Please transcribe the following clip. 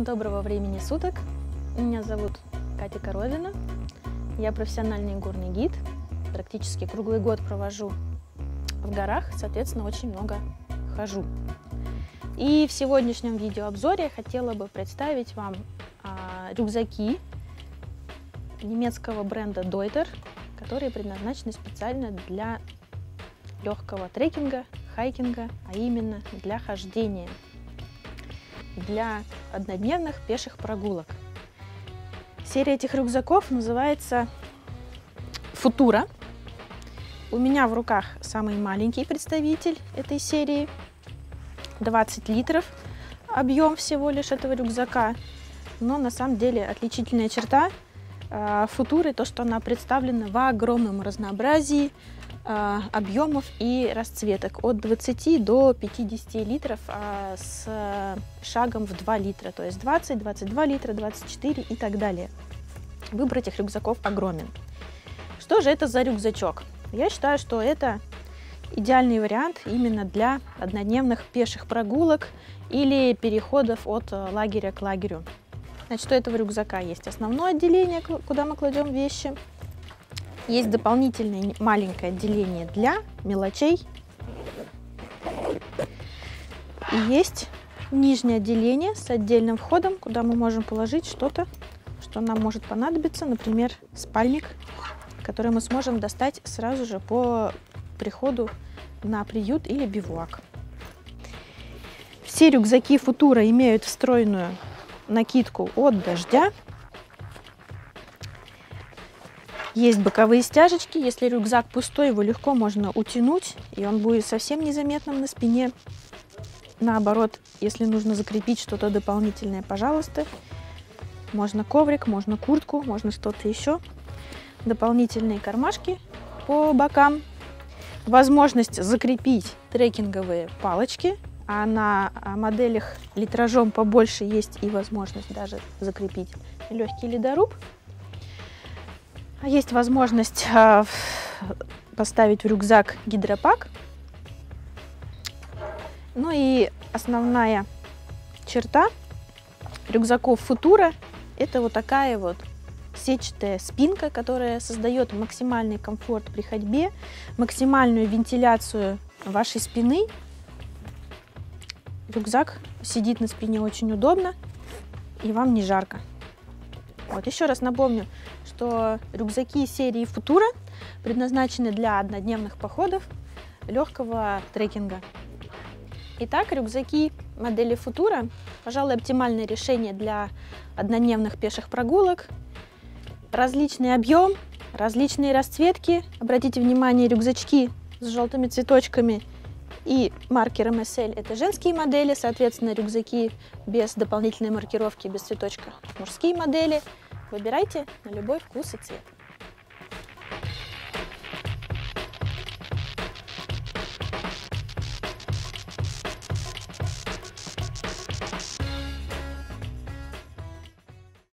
Всем доброго времени суток. Меня зовут Катя Коровина. Я профессиональный горный гид. Практически круглый год провожу в горах, соответственно, очень много хожу. И в сегодняшнем видеообзоре я хотела бы представить вам а, рюкзаки немецкого бренда Deuter, которые предназначены специально для легкого трекинга, хайкинга, а именно для хождения для однодневных пеших прогулок. Серия этих рюкзаков называется Футура. У меня в руках самый маленький представитель этой серии. 20 литров объем всего лишь этого рюкзака. Но на самом деле отличительная черта э, Футуры то, что она представлена в огромном разнообразии а, объемов и расцветок от 20 до 50 литров а, с шагом в 2 литра, то есть 20, 22 литра, 24 и так далее. Выбор этих рюкзаков огромен. Что же это за рюкзачок? Я считаю, что это идеальный вариант именно для однодневных пеших прогулок или переходов от э, лагеря к лагерю. Значит, у этого рюкзака есть основное отделение, куда мы кладем вещи – есть дополнительное маленькое отделение для мелочей. И есть нижнее отделение с отдельным входом, куда мы можем положить что-то, что нам может понадобиться, например, спальник, который мы сможем достать сразу же по приходу на приют или бивуак. Все рюкзаки Футура имеют встроенную накидку от дождя, есть боковые стяжечки. Если рюкзак пустой, его легко можно утянуть, и он будет совсем незаметным на спине. Наоборот, если нужно закрепить что-то дополнительное, пожалуйста. Можно коврик, можно куртку, можно что-то еще. Дополнительные кармашки по бокам. Возможность закрепить трекинговые палочки. А на моделях литражом побольше есть и возможность даже закрепить легкий ледоруб. Есть возможность а, поставить в рюкзак гидропак. Ну и основная черта рюкзаков Футура это вот такая вот сетчатая спинка, которая создает максимальный комфорт при ходьбе, максимальную вентиляцию вашей спины. Рюкзак сидит на спине очень удобно и вам не жарко. Вот еще раз напомню, что рюкзаки серии Futura предназначены для однодневных походов, легкого трекинга. Итак, рюкзаки модели Futura, пожалуй, оптимальное решение для однодневных пеших прогулок. Различный объем, различные расцветки. Обратите внимание, рюкзачки с желтыми цветочками и маркером SL это женские модели, соответственно, рюкзаки без дополнительной маркировки, без цветочка мужские модели. Выбирайте на любой вкус и цвет.